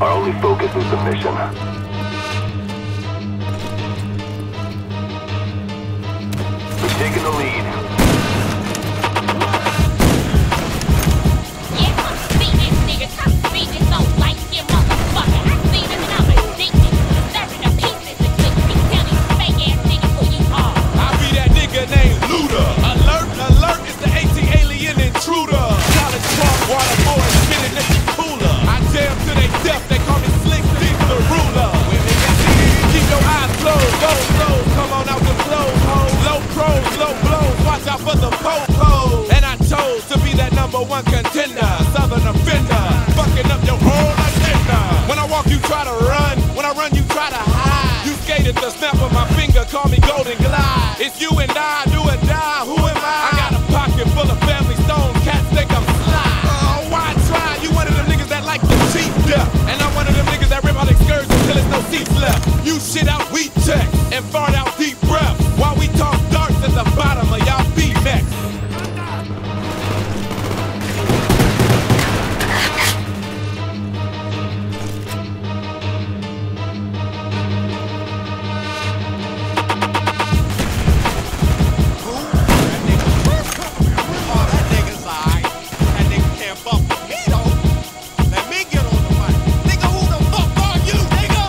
Our only focus is the mission. Death, they call me Slick Dick the ruler. Women got keep your eyes closed, those flows, come on out the clothes, hoes. Low pros, low blows, watch out for the po-pos. And I chose to be that number one contender, southern offender, fucking up your whole agenda. When I walk, you try to run. When I run, you try to hide. You skated the snap of my finger, call me Golden Glide. It's you and I, do or die. Who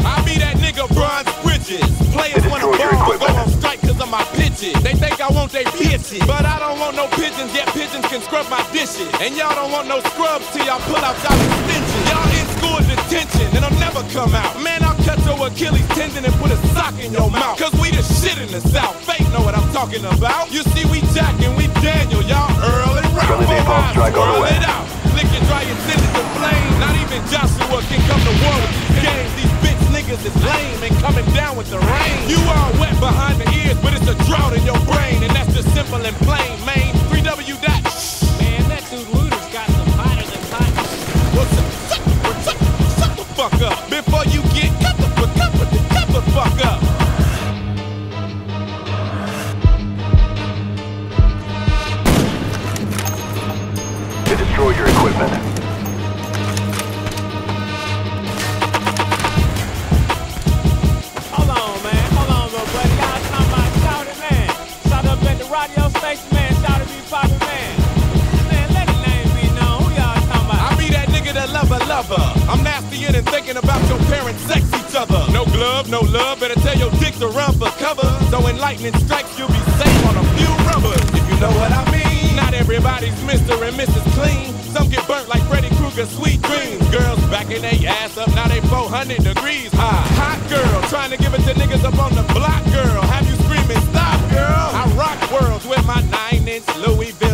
I be that nigga Bronze Bridges. Players wanna ball, go on strike cause of my pitches. They think I want they bitches, but I don't want no pigeons, yet pigeons can scrub my dishes. And y'all don't want no scrubs till y'all pull out y'all extensions. Y'all in school detention, and I'll never come out. Man, I'll cut your Achilles tendon and put a sock in your mouth. Cause we the shit in the South. Fake know what I'm talking about. You see, we Jack and we Daniel, y'all Earl and Ralph. Friendly napalm strike on the way. To destroy your equipment. Hold on, man. Hold on, little buddy. Y'all talking about shout it, man. Shout up at the radio station, man. Shout it be poppin', man. Man, let the name be known. Who y'all talking about? I be that nigga that love a lover. I'm nastier than thinking about your parents sex each other. No glove, no love, better tell your dick to run for cover. So when lightning strikes, you'll be safe on a few rubbers. If you know what I mean. Everybody's Mr. and Mrs. Clean. Some get burnt like Freddy Krueger's sweet dreams. Girls backing their ass up, now they 400 degrees high. Hot girl, trying to give it to niggas up on the block, girl. Have you screaming, stop, girl? I rock worlds with my nine-inch Louisville slugger.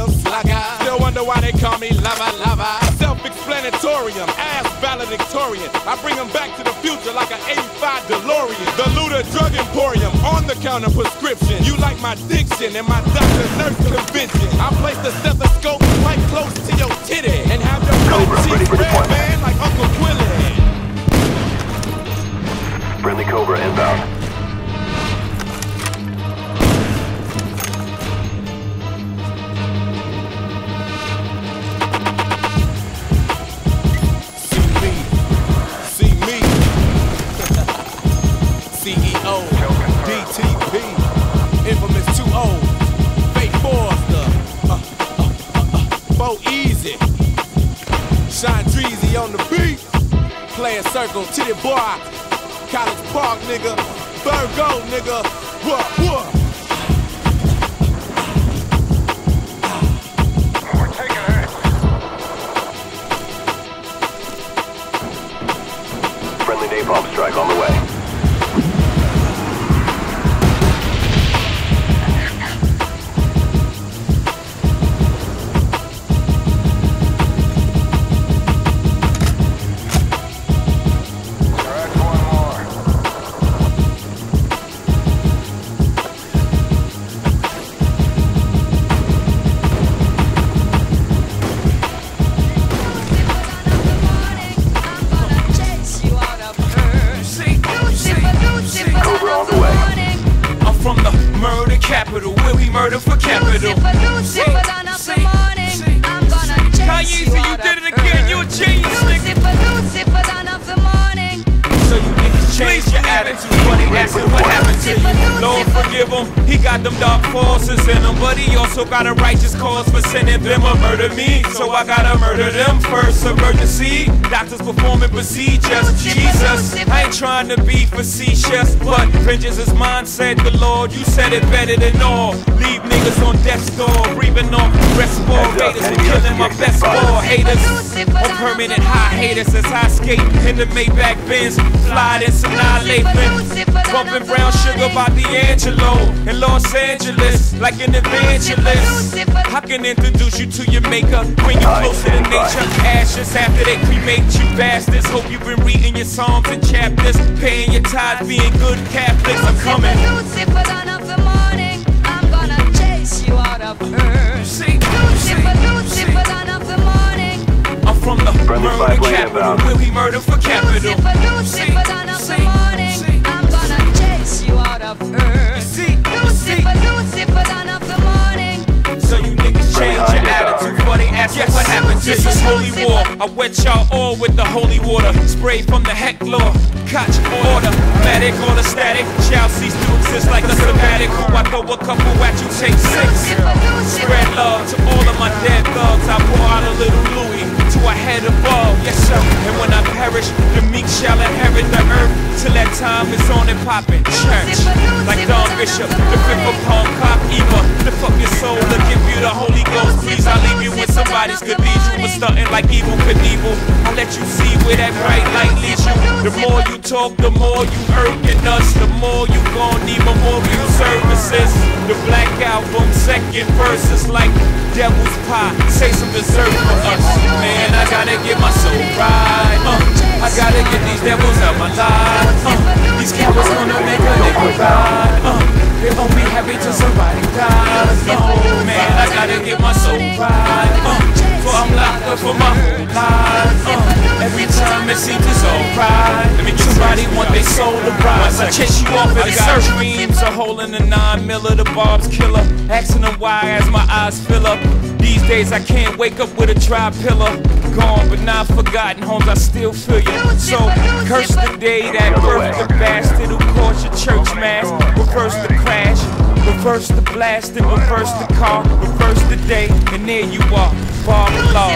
Wonder why they call me lover, lover. Self-explanatorium, ass valedictorian. I bring them back to the future like an 85 DeLorean. The Luda Drug Emporium, on the counter prescription. You like my diction and my doctor nurse convention. I place the stethoscope right close Bo Easy, Shine Dreezy on the beat, playing circle, titty boy, College Park nigga, Virgo nigga, what, what? Forgive him. He got them dark forces in him, but he also got a righteous cause for sending them to murder me. So I gotta murder them first. Emergency, doctors performing procedures. Jesus, I ain't trying to be facetious, but vengeance is mine, said the Lord. You said it better than all. Leave niggas on death's door, breathing on respirators, and killing my war haters. On permanent high haters as I skate in the Maybach Benz, fly this annihilation. Bumping brown sugar by D'Angelo in Los Angeles, like an evangelist. I can introduce you to your maker, bring you're closer to nature. Ashes after they cremate you bastards. Hope you've been reading your psalms and chapters, paying your tithes, being good Catholics. I'm coming. Lucifer, dawn the morning, I'm gonna chase you out of earth. Murder for capital. Lucifer, Lucifer, dawn of the morning. I'm gonna chase you out of earth. See, see. Lucifer, Lucifer, dawn of the morning. So you niggas change your attitude before they ask you what happened to this holy war. I wet y'all all with the holy water, spray from the heck law. Catch order, medic or the static shall cease to exist like a sabbatical. I throw a couple at you, take six. Spread love to all of my dead thugs. I pour out a little Louis to a head above, yes sir. And when I perish, the meek shall inherit the earth. Till that time is on and poppin' church. Like Don Bishop, the fifth upon cop Eva. Lift up your soul to give you the Holy Ghost. Please, I'll leave you in somebody's cathedral. Stunting like Evel Knievel. I let you see where that bright light leads you. The more you talk, the more you irking us. The more you gon' need memorial services. The Black Album, second verse is like devil's pie. Say some dessert for us. Man, I gotta get my soul right. Uh, I gotta get these devils out my life. Uh, these cowards gonna make a nigga ride. Uh, they won't be happy till somebody dies. Oh man, I dreams of holding a nine miller, the Bob's killer. Asking them why as my eyes fill up. These days I can't wake up with a dry pillow. Gone but not forgotten, homes I still feel you. So curse the day that birthed the bastard who caused your church mass. Reverse the crash. Reverse the blast and reverse the car, reverse the day, and there you are, Bob Law.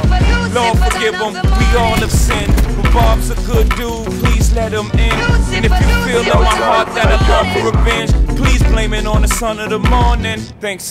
Lord forgive him, we all have sinned, but Bob's a good dude, please let him in. And if you feel in my heart that I love for revenge, please blame it on the son of the morning. Thanks.